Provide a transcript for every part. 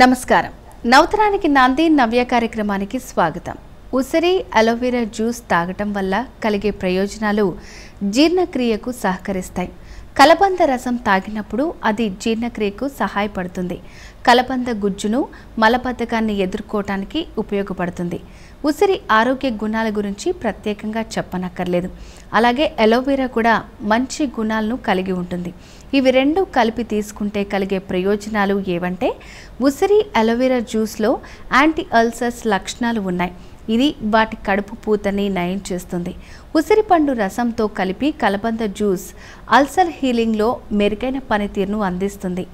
నమస్కారం. నవతరానికి నాంది నవ్య కార్యక్రమానికి స్వాగతం. ఉసిరి అలోవెరా జ్యూస్ తాగటం వల్ల కలిగే ప్రయోజనాలు జీర్ణక్రియకు సహకరిస్తాయి. కలబంద రసం తాగినప్పుడు అది జీర్ణక్రియకు సహాయపడుతుంది. కలబంద గుజ్జును మలబద్ధకాన్ని ఎదుర్కోవటానికి ఉపయోగపడుతుంది. ఉసిరి ఆరోగ్య గుణాల గురించి ప్రత్యేకంగా చెప్పనక్కర్లేదు. అలాగే అలోవెరా కూడా మంచి గుణాలను కలిగి ఉంటుంది. ఇవి రెండు కలిపి తీసుకుంటే కలిగే ప్రయోజనాలు ఏవంటే ఉసిరి అలోవెరా జ్యూస్లో యాంటీ అల్సర్స్ లక్షణాలు ఉన్నాయి. ఇది వాటి కడుపు పూతని నయం చేస్తుంది. ఉసిరి పండు రసంతో కలిపి కలబంద జ్యూస్ అల్సర్ హీలింగ్లో మెరుగైన పనితీరును అందిస్తుంది.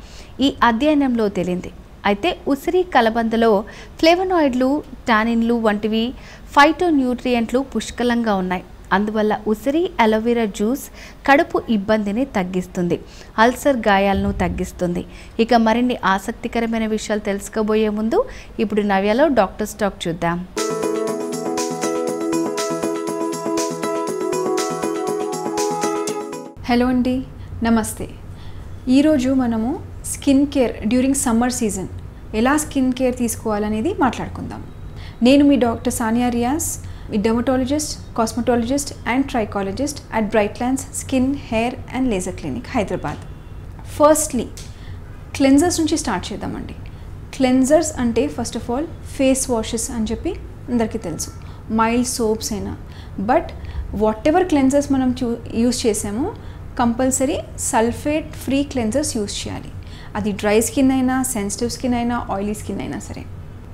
ఈ అధ్యయనంలో తేలింది. అయితే ఉసిరి కలబందలో ఫ్లేవనాయిడ్లు టానిన్లు వంటివి ఫైటోన్యూట్రియంట్లు పుష్కలంగా ఉన్నాయి. అందువల్ల ఉసిరి అలోవెరా జ్యూస్ కడుపు ఇబ్బందిని తగ్గిస్తుంది అల్సర్ గాయాలను తగ్గిస్తుంది. ఇక మరిన్ని ఆసక్తికరమైన విషయాలు తెలుసుకోబోయే ముందు ఇప్పుడు నవ్యలో డాక్టర్ స్టాక్ చూద్దాం. హలో అండి నమస్తే. ఈరోజు మనము skin care during summer season ఎలా స్కిన్ కేర్ తీసుకోవాలనేది మాట్లాడుకుందాం. నేను మీ doctor Sania Riyaz with dermatologist, cosmetologist and trichologist at bright lands skin hair and laser clinic Hyderabad firstly cleansers నుంచి స్టార్ట్ చేద్దామండి. క్లెన్జర్స్ అంటే first of all face washes అని చెప్పి అందరికీ తెలుసు. మైల్డ్ సోప్స్ అయినా. బట్ వాట్ ఎవర్ క్లెన్జర్స్ మనం చూ యూస్ చేసామో compulsory sulphate free cleansers use చేయాలి. అది డ్రై స్కిన్ అయినా సెన్సిటివ్ స్కిన్ అయినా ఆయిలీ స్కిన్ అయినా సరే.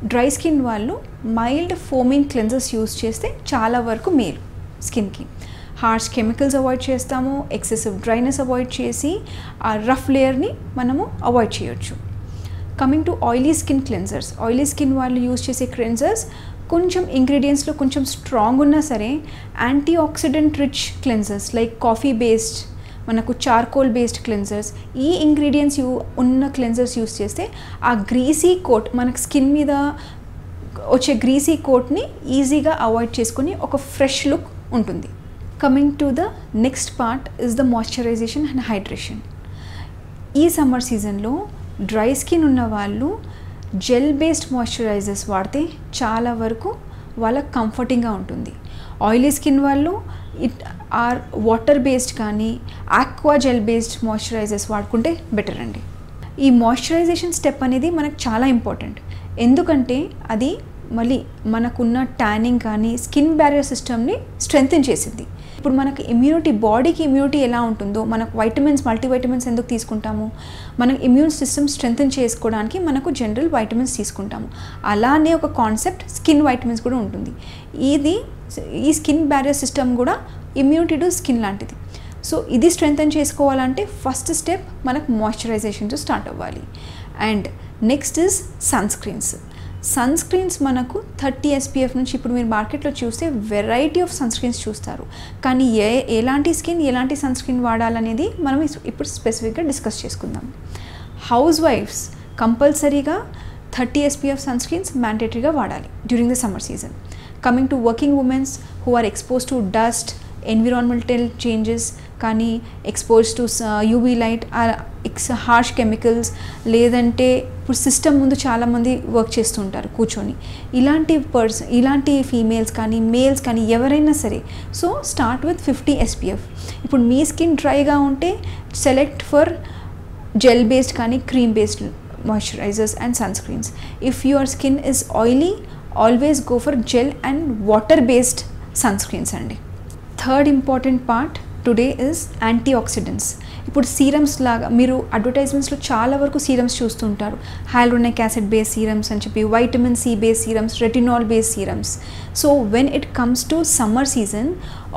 డ్రై స్కిన్ వాళ్ళు మైల్డ్ ఫోమింగ్ క్లెన్జర్స్ యూస్ చేస్తే చాలా వరకు మేలు స్కిన్కి. హార్ష్ కెమికల్స్ అవాయిడ్ చేస్తాము ఎక్సెసివ్ డ్రైనెస్ అవాయిడ్ చేసి ఆ రఫ్ లేయర్ని మనము అవాయిడ్ చేయొచ్చు. Coming to oily skin cleansers. Oily skin వాళ్ళు యూజ్ చేసే క్లెన్జర్స్ కొంచెం ఇంగ్రీడియంట్స్లో కొంచెం స్ట్రాంగ్ ఉన్నా సరే antioxidant rich cleansers like coffee based మనకు చార్కోల్ బేస్డ్ క్లెన్జర్స్ ఈ ఇంగ్రీడియంట్స్ యూ ఉన్న క్లెన్జర్స్ యూస్ చేస్తే ఆ గ్రీసీ కోట్ మనకు స్కిన్ మీద వచ్చే గ్రీసీ కోట్ని ఈజీగా అవాయిడ్ చేసుకుని ఒక ఫ్రెష్ లుక్ ఉంటుంది. Coming to the next part is the moisturisation and hydration ఈ సమ్మర్ సీజన్లో డ్రై స్కిన్ ఉన్న వాళ్ళు జెల్ బేస్డ్ మాయిశ్చరైజర్స్ వాడితే చాలా వరకు వాళ్ళకి కంఫర్టింగ్గా ఉంటుంది. ఆయిలీ స్కిన్ వాళ్ళు ఇట్ ఆర్ వాటర్ బేస్డ్ కానీ ఆక్వా జెల్ బేస్డ్ మాయిశ్చరైజర్స్ వాడుకుంటే బెటర్ అండి. ఈ మాయిశ్చరైజేషన్ స్టెప్ అనేది మనకు చాలా ఇంపార్టెంట్. ఎందుకంటే అది మళ్ళీ మనకున్న ట్యానింగ్ కానీ స్కిన్ బ్యారియర్ సిస్టమ్ని స్ట్రెంగ్తెన్ చేసింది. ఇప్పుడు మనకు ఇమ్యూనిటీ బాడీకి ఇమ్యూనిటీ ఎలా ఉంటుందో మనకు వైటమిన్స్ మల్టీవైటమిన్స్ ఎందుకు తీసుకుంటాము? మనం ఇమ్యూన్ సిస్టమ్ స్ట్రెంగ్తెన్ చేసుకోవడానికి మనకు జనరల్ వైటమిన్స్ తీసుకుంటాము. అలానే ఒక కాన్సెప్ట్ స్కిన్ వైటమిన్స్ కూడా ఉంటుంది. ఇది ఈ స్కిన్ బ్యారియర్ సిస్టమ్ కూడా ఇమ్యూనిటీ టు స్కిన్ లాంటిది. సో ఇది స్ట్రెంగ్తన్ చేసుకోవాలంటే ఫస్ట్ స్టెప్ మనకు మాయిశ్చరైజేషన్తో స్టార్ట్ అవ్వాలి. And next is sunscreens sunscreens మనకు థర్టీ ఎస్పీఎఫ్ నుంచి ఇప్పుడు మీరు మార్కెట్లో చూస్తే వెరైటీ ఆఫ్ సన్ స్క్రీన్స్ చూస్తారు. కానీ ఏ ఎలాంటి స్కిన్ ఎలాంటి సన్ స్క్రీన్ వాడాలనేది మనం ఇప్పుడు స్పెసిఫిక్గా డిస్కస్ చేసుకుందాం. హౌస్ వైఫ్స్ కంపల్సరీగా థర్టీ ఎస్పీఎఫ్ సన్ స్క్రీన్స్ మ్యాండేటరీగా వాడాలి during the summer season coming to working womens who are expose to dust environmental changes కానీ expose to UV light X harsh chemicals లేదంటే ఇప్పుడు సిస్టమ్ ముందు చాలామంది వర్క్ చేస్తుంటారు కూర్చొని. ఇలాంటి పర్సన్ ఇలాంటి ఫీమేల్స్ కానీ మేల్స్ కానీ ఎవరైనా సరే so start with fifty SPF ఇప్పుడు మీ స్కిన్ డ్రైగా ఉంటే సెలెక్ట్ ఫర్ జెల్ బేస్డ్ కానీ cream based moisturisers and sunscreens if your skin is oily always go for gel and water based sunscreens అండి. Third important part today is antioxidants ఇప్పుడు serums లాగా మీరు అడ్వర్టైజ్మెంట్స్లో చాలా వరకు సీరమ్స్ చూస్తుంటారు. హైలోనిక్ యాసిడ్ బేస్ సీరమ్స్ అని చెప్పి vitamin C base serums retinol base serums so when it comes to summer season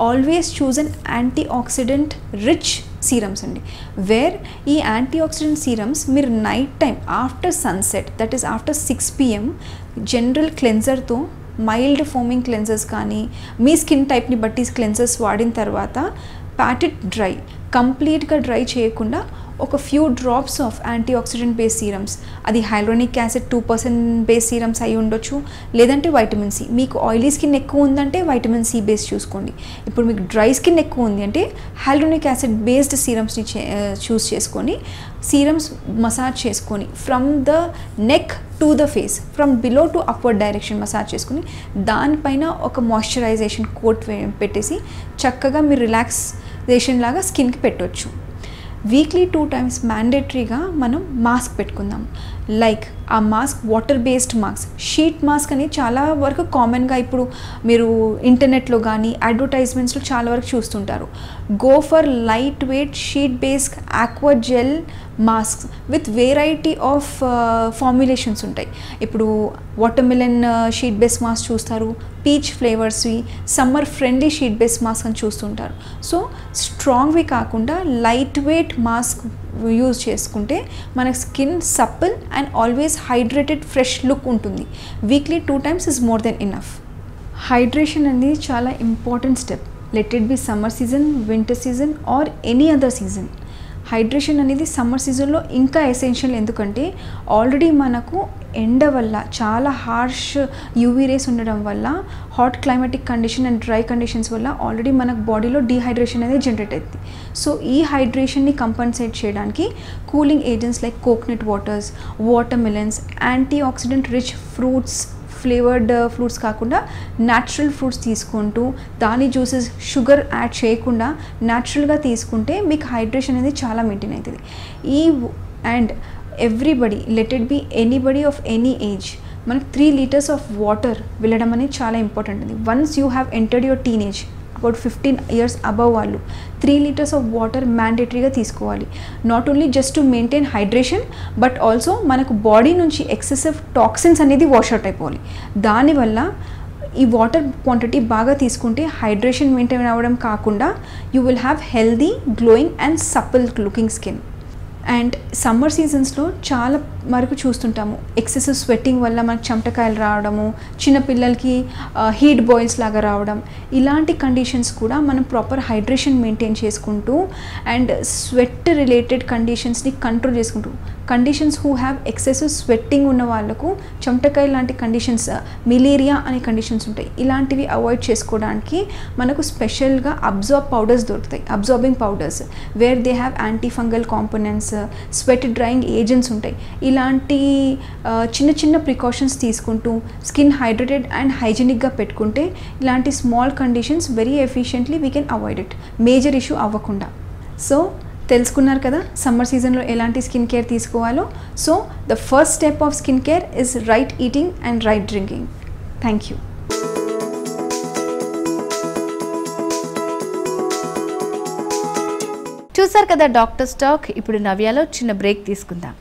always choose an antioxidant rich serums అండి. Where ఈ యాంటీ ఆక్సిడెంట్ సీరమ్స్ మీరు night time after sunset that is after six PM general క్లెన్జర్తో mild foaming cleansers కానీ మీ skin టైప్ని బట్టి cleansers వాడిన తర్వాత patted dry కంప్లీట్గా dry చేయకుండా ఒక few drops of antioxidant base serums అది hyaluronic acid two percent base serums అయి ఉండొచ్చు. లేదంటే వైటమిన్ సి మీకు ఆయిలీ స్కిన్ ఎక్కువ ఉందంటే వైటమిన్ సి బేస్ చూసుకోండి. ఇప్పుడు మీకు డ్రై స్కిన్ ఎక్కువ ఉంది అంటే హైలోనిక్ యాసిడ్ బేస్డ్ సీరమ్స్ని చూస్ చేసుకొని సీరమ్స్ మసాజ్ చేసుకొని from the neck to the face from below to upward direction massage చేసుకుని దానిపైన ఒక మాయిశ్చరైజేషన్ కోట్ పెట్టేసి చక్కగా మీరు రిలాక్సేషన్ లాగా స్కిన్కి పెట్టవచ్చు వీక్లీ టూ టైమ్స్ మ్యాండేటరీగా మనం మాస్క్ పెట్టుకుందాం. లైక్ ఆ mask water based mask. Sheet mask అనేది చాలా వరకు కామన్గా ఇప్పుడు మీరు ఇంటర్నెట్లో కానీ అడ్వర్టైజ్మెంట్స్లో చాలా వరకు చూస్తుంటారు. Go for lightweight sheet based aqua gel mask with variety of formulations ఉంటాయి. ఇప్పుడు వాటర్మిలన్ షీట్ బేస్ మాస్క్ చూస్తారు peach ఫ్లేవర్స్వి summer friendly sheet base mask అని చూస్తుంటారు సో స్ట్రాంగ్వి కాకుండా లైట్ వెయిట్ మాస్క్ యూజ్ చేసుకుంటే మన skin supple and always hydrated fresh look ఉంటుంది. Weekly two times is more than enough hydration అనేది చాలా important step let it be summer season winter season or any other season hydration అనేది summer సీజన్లో ఇంకా essential ఎందుకంటే already మనకు ఎండ వల్ల చాలా హార్ష్ యూవీ రేస్ ఉండడం వల్ల hot climatic condition and dry conditions వల్ల ఆల్రెడీ మనకు బాడీలో డీహైడ్రేషన్ అనేది జనరేట్ అవుతుంది సో ఈ హైడ్రేషన్ని కంపన్సేట్ చేయడానికి cooling agents like coconut waters watermelons antioxidant rich fruits flavoured fruits uh, కాకుండా న్యాచురల్ ఫ్రూట్స్ తీసుకుంటూ దాని జ్యూసెస్ షుగర్ యాడ్ చేయకుండా న్యాచురల్గా తీసుకుంటే మీకు హైడ్రేషన్ అనేది చాలా మెయింటైన్ అవుతుంది. ఈ and everybody let it be anybody of any age మనకు త్రీ లీటర్స్ ఆఫ్ వాటర్ వెళ్ళడం అనేది చాలా ఇంపార్టెంట్ ఉంది. Once you have entered your teenage about fifteen years above వాళ్ళు. త్రీ లీటర్స్ ఆఫ్ వాటర్ మ్యాండేటరీగా తీసుకోవాలి. Not only just to maintain hydration but also మనకు body నుంచి ఎక్సెసివ్ టాక్సిన్స్ అనేది వాష్అవుట్ అయిపోవాలి. దానివల్ల ఈ వాటర్ క్వాంటిటీ బాగా తీసుకుంటే హైడ్రేషన్ మెయింటైన్ అవ్వడం కాకుండా you will have healthy glowing and supple looking skin and summer సీజన్స్లో చాలా వరకు చూస్తుంటాము. ఎక్సెసివ్ స్వెట్టింగ్ వల్ల మనకు చెమటకాయలు రావడము చిన్నపిల్లలకి హీట్ బాయిల్స్ లాగా రావడం ఇలాంటి కండిషన్స్ కూడా మనం ప్రాపర్ హైడ్రేషన్ మెయింటైన్ చేసుకుంటూ అండ్ స్వెట్ రిలేటెడ్ కండిషన్స్ని కంట్రోల్ చేసుకుంటూ conditions who have excessive sweating ఉన్న వాళ్ళకు చెమటకాయ లాంటి కండిషన్స్ మిలేరియా అనే కండిషన్స్ ఉంటాయి. ఇలాంటివి అవాయిడ్ చేసుకోవడానికి మనకు స్పెషల్గా అబ్జార్బ్ పౌడర్స్ దొరుకుతాయి. Absorbing powders where they have antifungal components sweat drying agents ఉంటాయి. ఇలాంటి చిన్న చిన్న ప్రికాషన్స్ తీసుకుంటూ స్కిన్ హైడ్రేటెడ్ అండ్ హైజీనిక్గా పెట్టుకుంటే ఇలాంటి small conditions very efficiently we can avoid it major issue అవ్వకుండా. సో తెలుసుకున్నారు కదా సమ్మర్ సీజన్లో ఎలాంటి స్కిన్ కేర్ తీసుకోవాలో. So the first step of skin care is right eating and right drinking thank you చూసారు కదా డాక్టర్ స్టాక్ ఇప్పుడు నవ్యాలో చిన్న బ్రేక్ తీసుకుందాం.